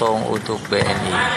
2-0 untuk BNI.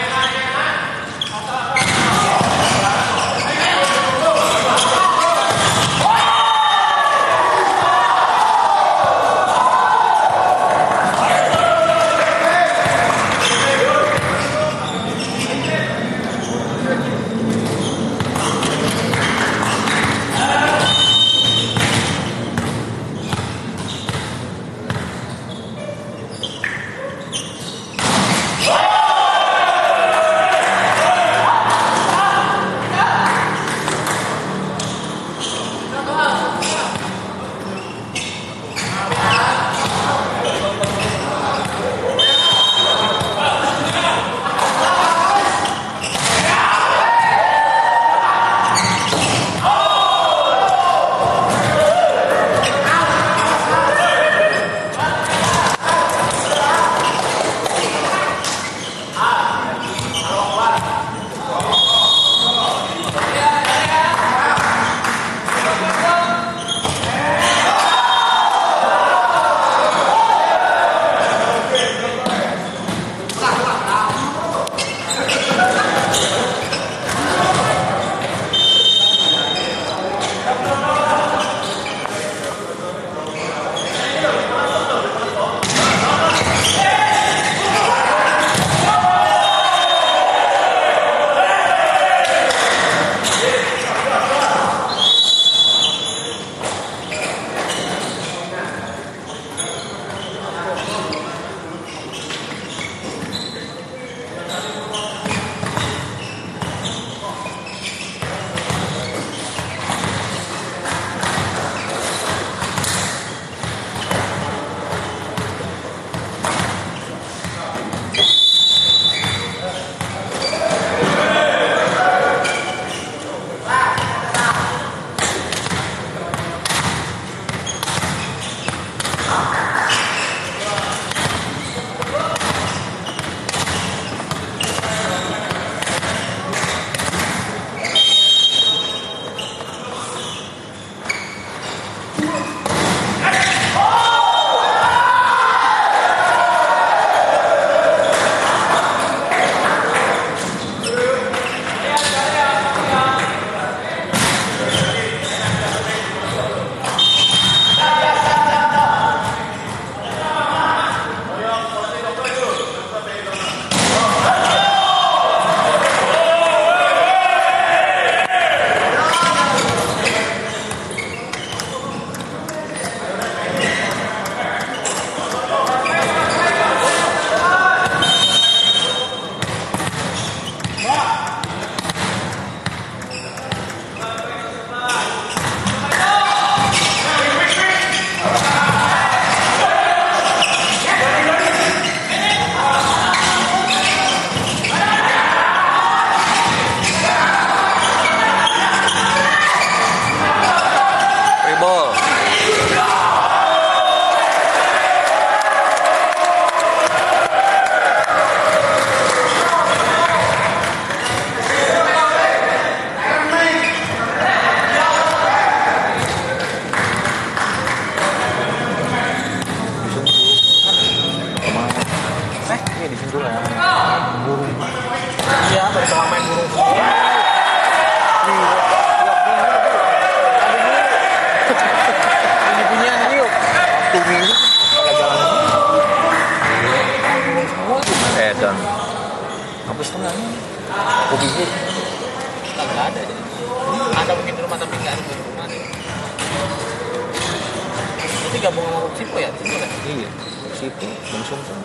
Gabung sama Sipo ya? Sipo kan? Iya. Situ, Bang Sumsum.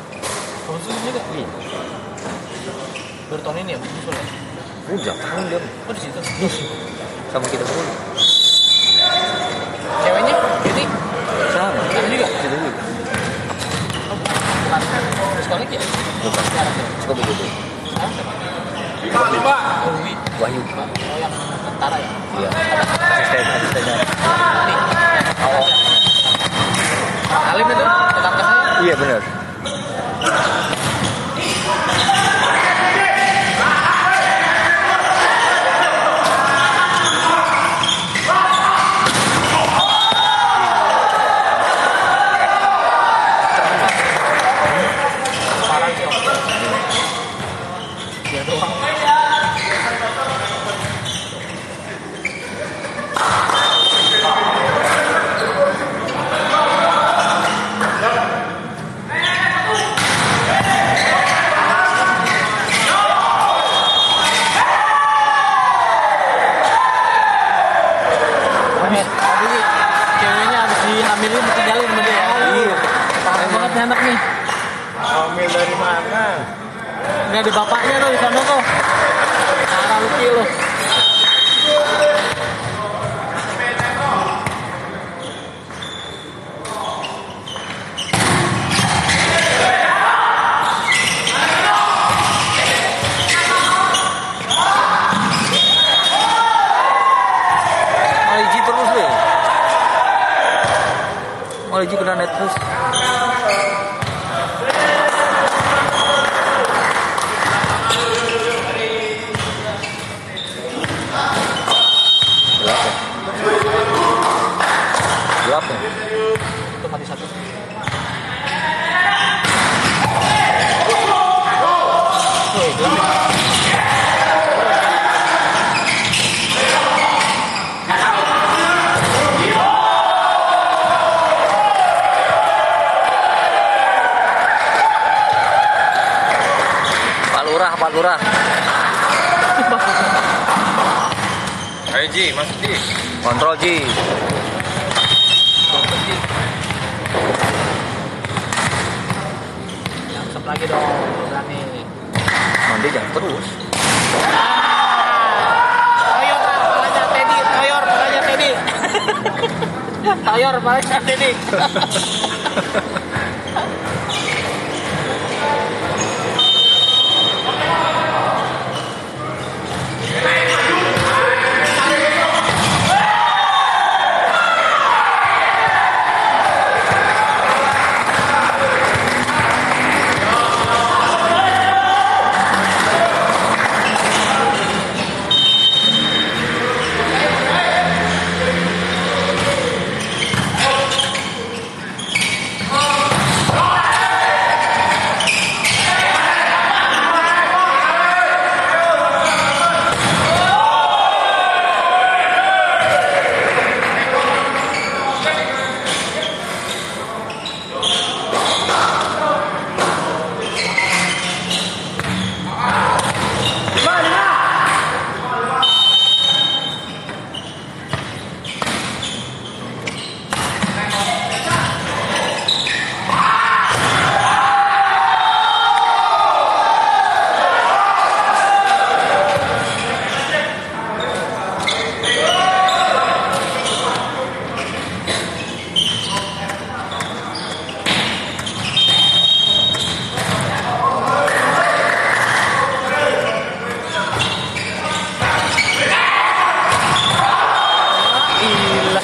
Bang Sumsum juga? Iya. Baru tahun ini ya? Bang Sumsum ya? Udah tahun dia Oh di situ? sama kita berdua. Ceweknya? Jadi? Sama. Sama juga? Kita juga. Bukan. Sekolah ya? Bukan. Suka begitu. Sekarang siapa? Pak, Wi. Wahyu. Oh yang tentara ya? Iya. 你也不认识。habis habis ceweknya habis dihamilin ditinggalin sama dia. Iya. Parah banget nih anak nih. Hamil dari mana? Ini ada bapaknya tuh di sana tuh. Parah lu lo Ji, masuk Ji. Kontrol Ji. Yang lagi dong, berani. Mandi jangan terus. Toyor palanya Teddy, toyor, palanya Teddy. toyor, palanya Teddy.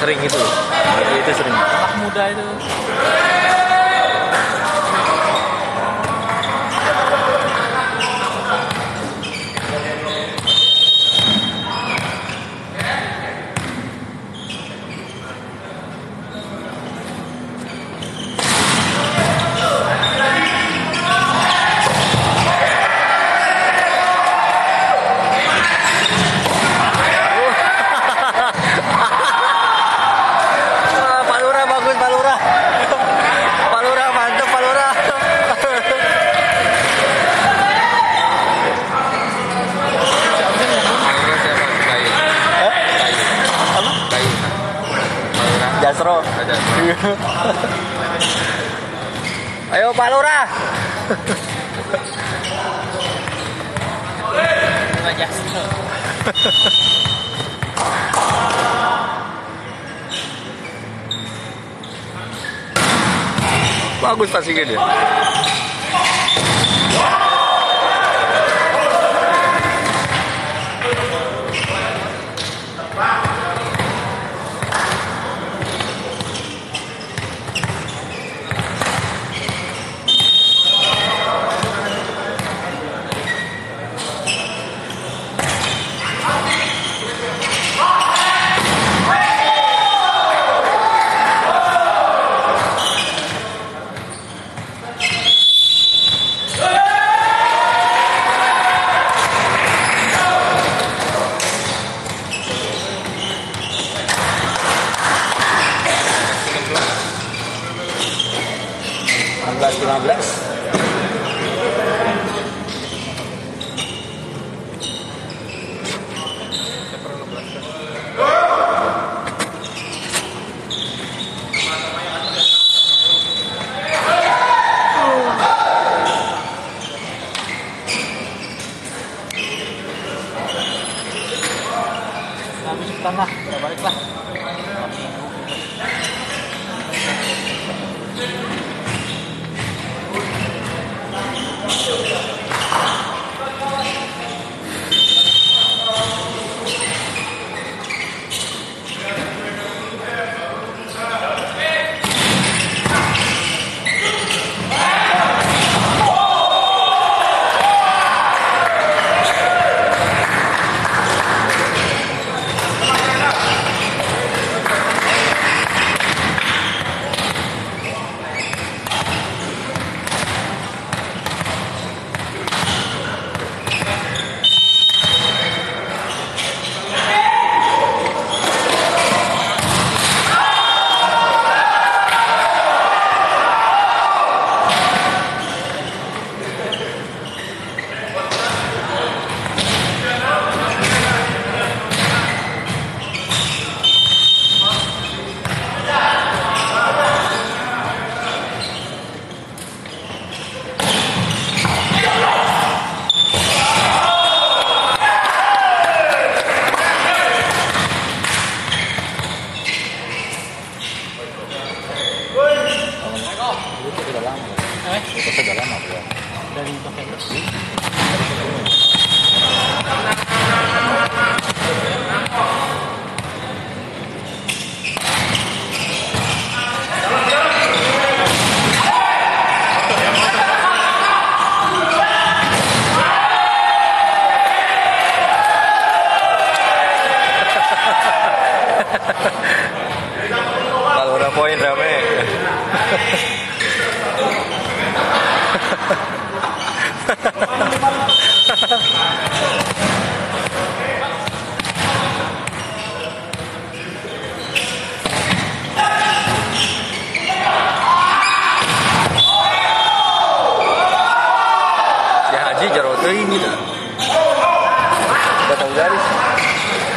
Sering itu. Itu, itu sering. Anak muda itu. Ayo Pak Lurah. Bagus passingnya dia. hutan lah udah balik lah.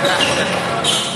よろしくお願いします。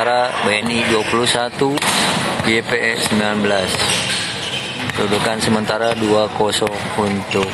Sementara BNI 21, YPS 19. Kedudukan sementara 2-0 untuk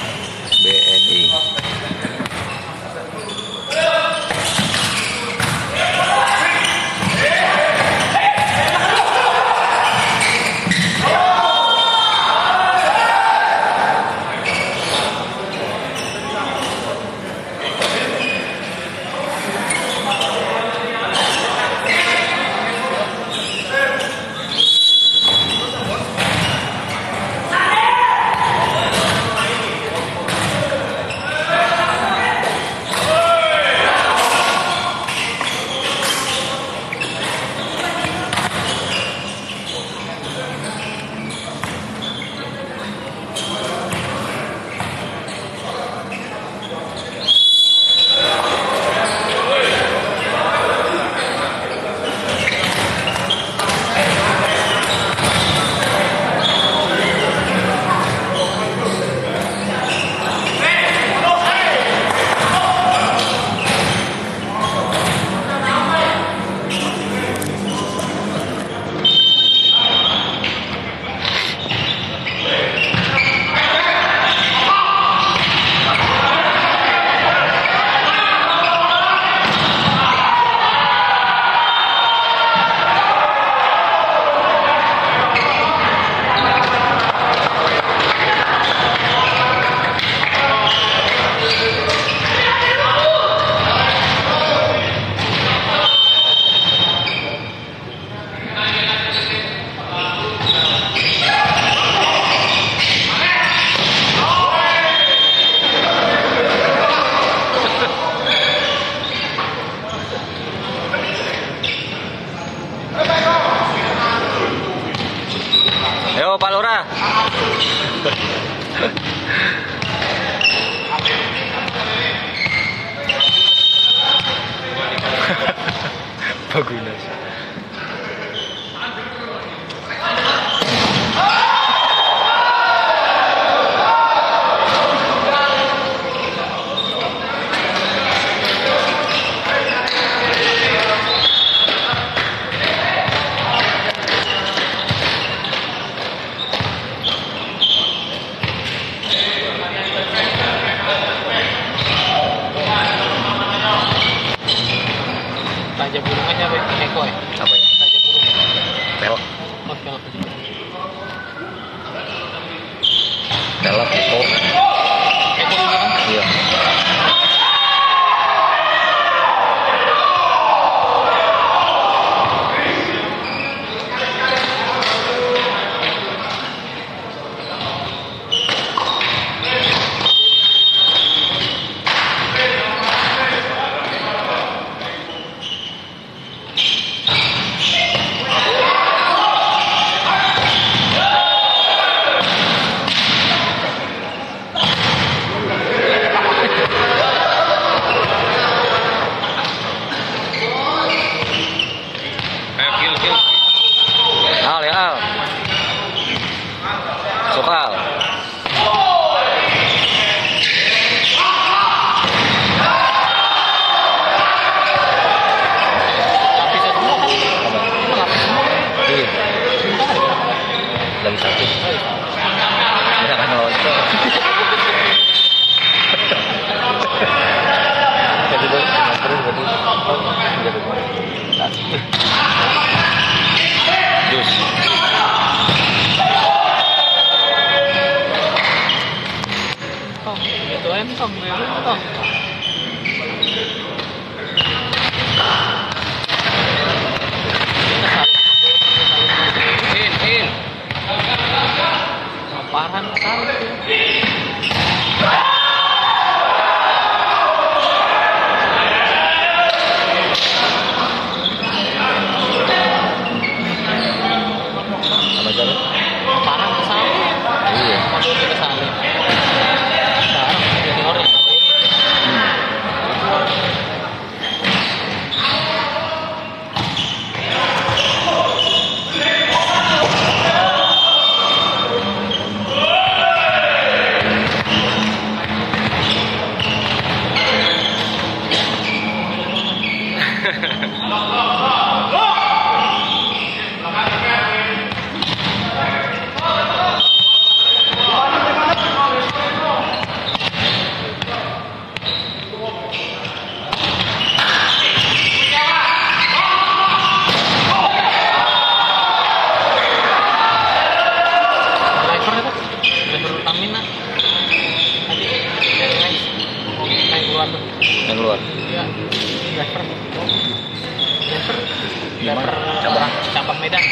Gimana? Cabang? cabang Medan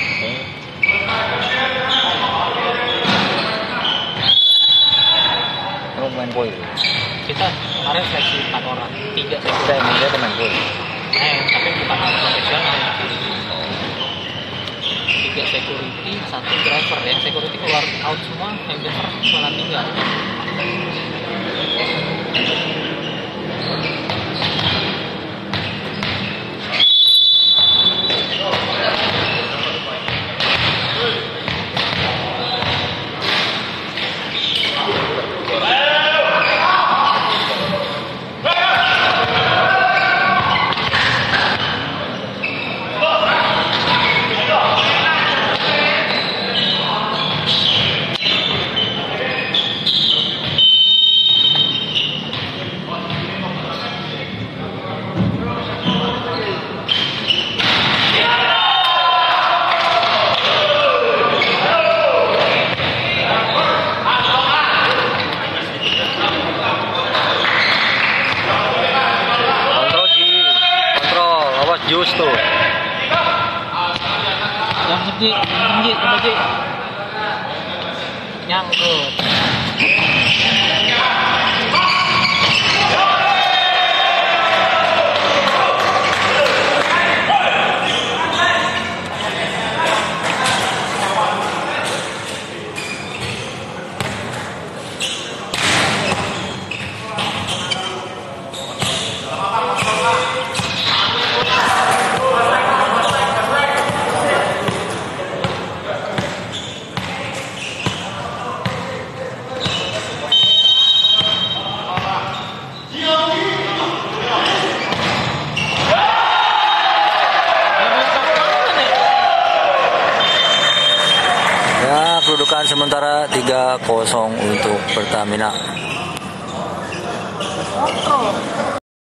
Kamu main poin. kita kemarin seleksi empat orang tiga seleksi Kita emang dia main poin. eh tapi bukan profesional tiga security satu driver yang security keluar out semua yang driver malah tinggal